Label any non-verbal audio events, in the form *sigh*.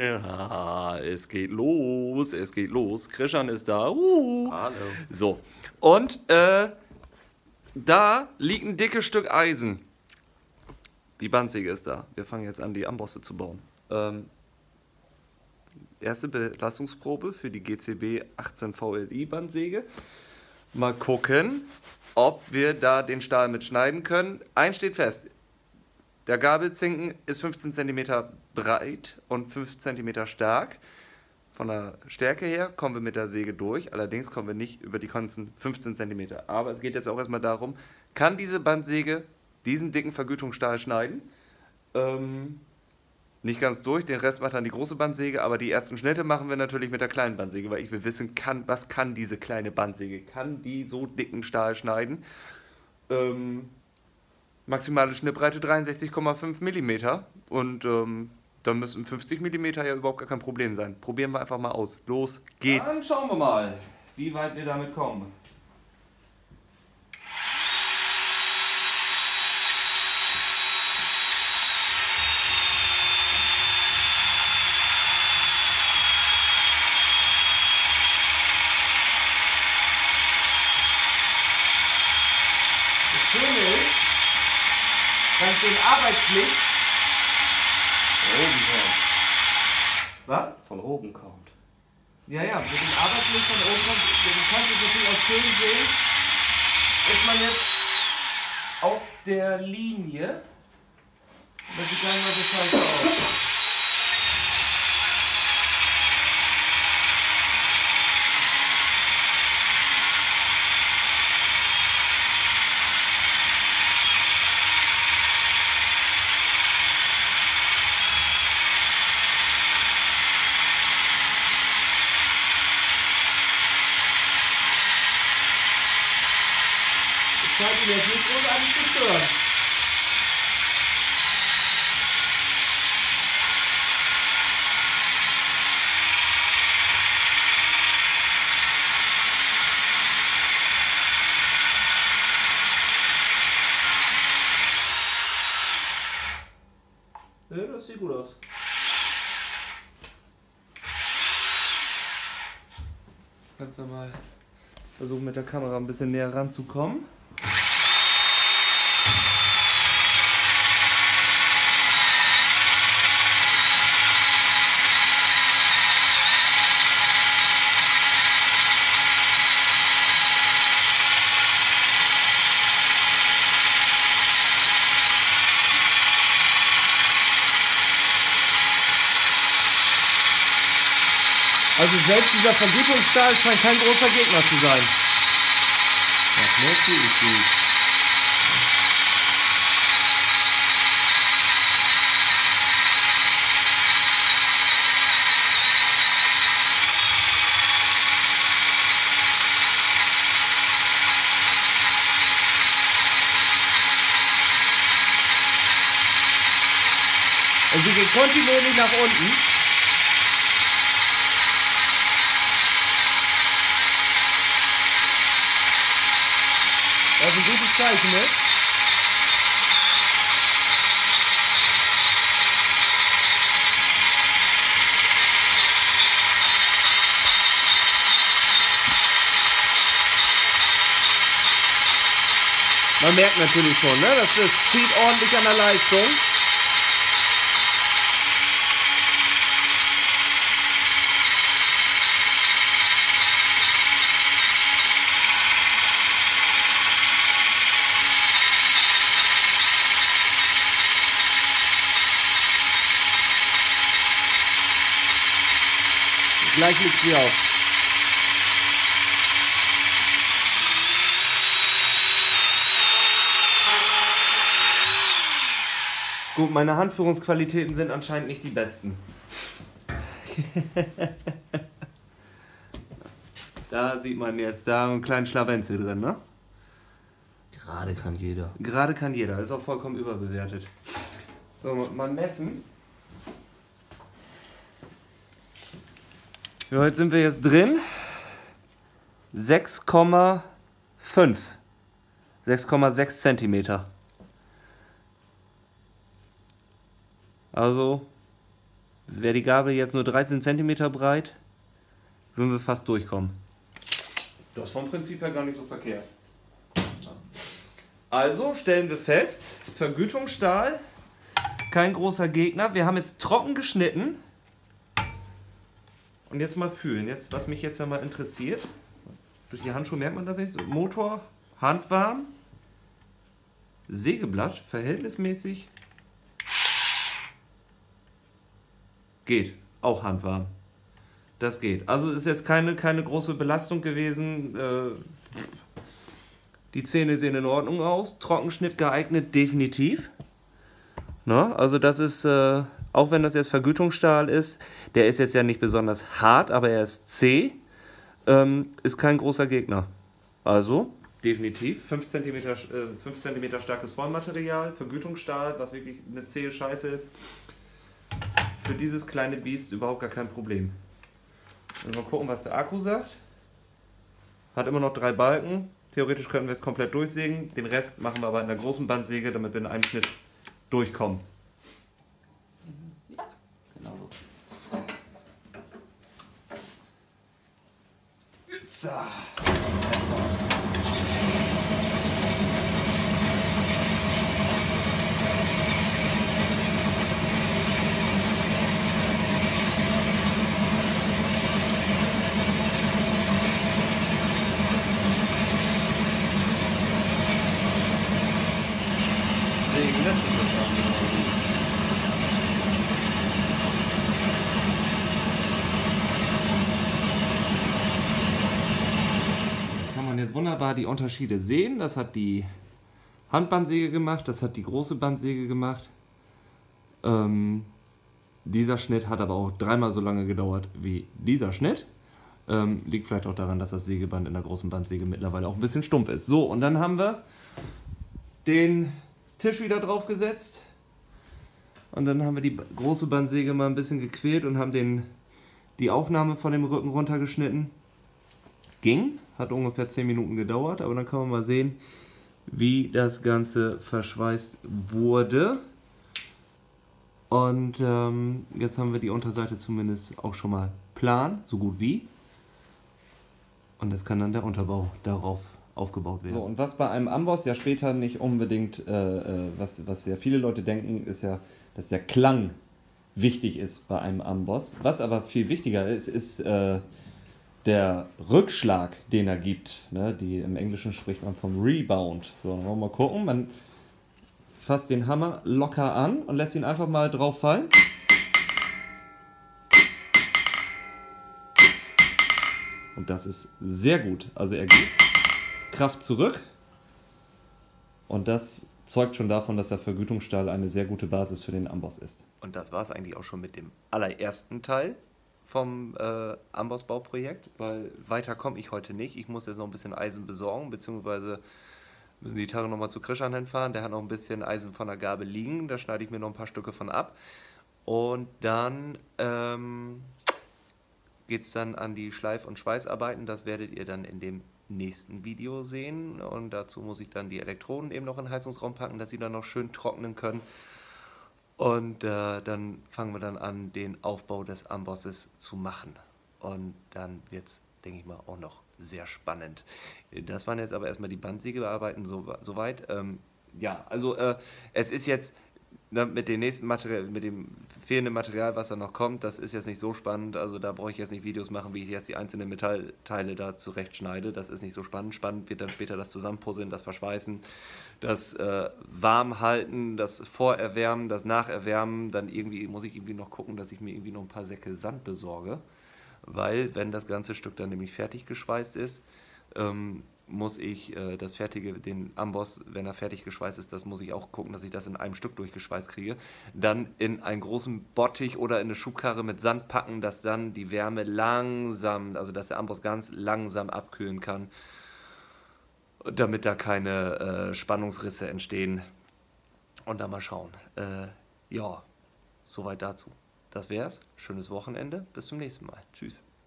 Ja, es geht los, es geht los. Krishan ist da. Uh. Hallo. So, und äh, da liegt ein dickes Stück Eisen. Die Bandsäge ist da. Wir fangen jetzt an, die Ambosse zu bauen. Ähm, erste Belastungsprobe für die GCB 18 VLI Bandsäge. Mal gucken, ob wir da den Stahl mit schneiden können. Eins steht fest. Der Gabelzinken ist 15 cm breit und 5 cm stark. Von der Stärke her kommen wir mit der Säge durch, allerdings kommen wir nicht über die ganzen 15 cm. Aber es geht jetzt auch erstmal darum, kann diese Bandsäge diesen dicken Vergütungsstahl schneiden? Ähm, nicht ganz durch, den Rest macht dann die große Bandsäge, aber die ersten Schnitte machen wir natürlich mit der kleinen Bandsäge, weil ich will wissen, kann, was kann diese kleine Bandsäge? Kann die so dicken Stahl schneiden? Ähm, maximale Schnittbreite 63,5 mm und ähm, dann müssen 50 mm ja überhaupt gar kein Problem sein. Probieren wir einfach mal aus. Los geht's. Dann schauen wir mal, wie weit wir damit kommen. Das Schöne ist, dass den Arbeitspflicht Von oben kommt. Was? Von oben kommt. Ja, ja, mit dem Arbeitslicht von oben kommt, du kannst es natürlich auch schön sehen, ist man jetzt auf der Linie. Das sieht gar nicht mal so scheiße aus. Jetzt nicht großartig zu stören. Ja, das sieht gut aus. Kannst du mal versuchen mit der Kamera ein bisschen näher ranzukommen. Also selbst dieser Vergütungsstahl scheint kein großer Gegner zu sein. Das merke ich nicht. Und sie geht kontinuierlich nach unten. Das ist ein gutes Zeichen, ne? Man merkt natürlich schon, ne? Das, das zieht ordentlich an der Leistung. Gleich liegt sie auf. Gut, meine Handführungsqualitäten sind anscheinend nicht die besten. *laughs* da sieht man jetzt da einen kleinen Schlawenzel drin, ne? Gerade kann jeder. Gerade kann jeder, ist auch vollkommen überbewertet. So, mal messen. Ja, heute sind wir jetzt drin. 6,5. 6,6 Zentimeter. Also wäre die Gabel jetzt nur 13 cm breit, würden wir fast durchkommen. Das ist vom Prinzip her gar nicht so verkehrt. Also stellen wir fest, Vergütungsstahl, kein großer Gegner. Wir haben jetzt trocken geschnitten. Und jetzt mal fühlen. Jetzt, was mich jetzt mal interessiert. Durch die Handschuhe merkt man das nicht. So, Motor, handwarm. Sägeblatt, verhältnismäßig. Geht. Auch handwarm. Das geht. Also ist jetzt keine, keine große Belastung gewesen. Äh, die Zähne sehen in Ordnung aus. Trockenschnitt geeignet, definitiv. Na, also das ist, äh, auch wenn das jetzt Vergütungsstahl ist, der ist jetzt ja nicht besonders hart, aber er ist zäh. Ähm, ist kein großer Gegner. Also, definitiv. 5 cm, äh, 5 cm starkes Vollmaterial, Vergütungsstahl, was wirklich eine zähe Scheiße ist. Für dieses kleine Biest überhaupt gar kein Problem. Und mal gucken, was der Akku sagt. Hat immer noch drei Balken. Theoretisch könnten wir es komplett durchsägen. Den Rest machen wir aber in der großen Bandsäge, damit wir in einem Schnitt durchkommen. Ja, genau so. So. Deswegen lässt sich das auch genau gut. kann man jetzt wunderbar die Unterschiede sehen. Das hat die Handbandsäge gemacht, das hat die große Bandsäge gemacht. Ähm, dieser Schnitt hat aber auch dreimal so lange gedauert wie dieser Schnitt. Ähm, liegt vielleicht auch daran, dass das Sägeband in der großen Bandsäge mittlerweile auch ein bisschen stumpf ist. So, und dann haben wir den Tisch wieder draufgesetzt. Und dann haben wir die große Bandsäge mal ein bisschen gequält und haben den, die Aufnahme von dem Rücken runtergeschnitten ging. Hat ungefähr 10 Minuten gedauert, aber dann kann man mal sehen, wie das Ganze verschweißt wurde. Und ähm, jetzt haben wir die Unterseite zumindest auch schon mal plan, so gut wie. Und jetzt kann dann der Unterbau darauf aufgebaut werden. So, und was bei einem Amboss ja später nicht unbedingt, äh, äh, was, was ja viele Leute denken, ist ja, dass der Klang wichtig ist bei einem Amboss. Was aber viel wichtiger ist, ist äh, der Rückschlag, den er gibt. Ne? Die, Im Englischen spricht man vom Rebound. So, dann wollen wir mal gucken. Man fasst den Hammer locker an und lässt ihn einfach mal drauf fallen. Und das ist sehr gut. Also er gibt Kraft zurück. Und das zeugt schon davon, dass der Vergütungsstahl eine sehr gute Basis für den Amboss ist. Und das war es eigentlich auch schon mit dem allerersten Teil vom äh, Ambossbauprojekt, weil weiter komme ich heute nicht. Ich muss jetzt noch ein bisschen Eisen besorgen, beziehungsweise müssen die Gitarre nochmal zu Krishan hinfahren. Der hat noch ein bisschen Eisen von der Gabel liegen. Da schneide ich mir noch ein paar Stücke von ab. Und dann ähm, geht es dann an die Schleif- und Schweißarbeiten. Das werdet ihr dann in dem nächsten Video sehen. Und dazu muss ich dann die Elektroden eben noch in den Heizungsraum packen, dass sie dann noch schön trocknen können. Und äh, dann fangen wir dann an, den Aufbau des Ambosses zu machen. Und dann wird es, denke ich mal, auch noch sehr spannend. Das waren jetzt aber erstmal die Bandsägebearbeiten soweit. Ähm, ja, also äh, es ist jetzt na, mit dem nächsten Material, mit dem fehlenden Material, was da noch kommt, das ist jetzt nicht so spannend. Also da brauche ich jetzt nicht Videos machen, wie ich jetzt die einzelnen Metallteile da zurechtschneide. Das ist nicht so spannend. Spannend wird dann später das Zusammenpuzzeln, das Verschweißen, das äh, Warmhalten, das Vorerwärmen, das Nacherwärmen. Dann irgendwie muss ich irgendwie noch gucken, dass ich mir irgendwie noch ein paar Säcke Sand besorge. Weil, wenn das ganze Stück dann nämlich fertig geschweißt ist, ähm, muss ich äh, das fertige, den Amboss, wenn er fertig geschweißt ist, das muss ich auch gucken, dass ich das in einem Stück durchgeschweißt kriege. Dann in einen großen Bottich oder in eine Schubkarre mit Sand packen, dass dann die Wärme langsam, also dass der Amboss ganz langsam abkühlen kann, damit da keine äh, Spannungsrisse entstehen. Und dann mal schauen. Äh, ja, soweit dazu. Das wär's. Schönes Wochenende. Bis zum nächsten Mal. Tschüss.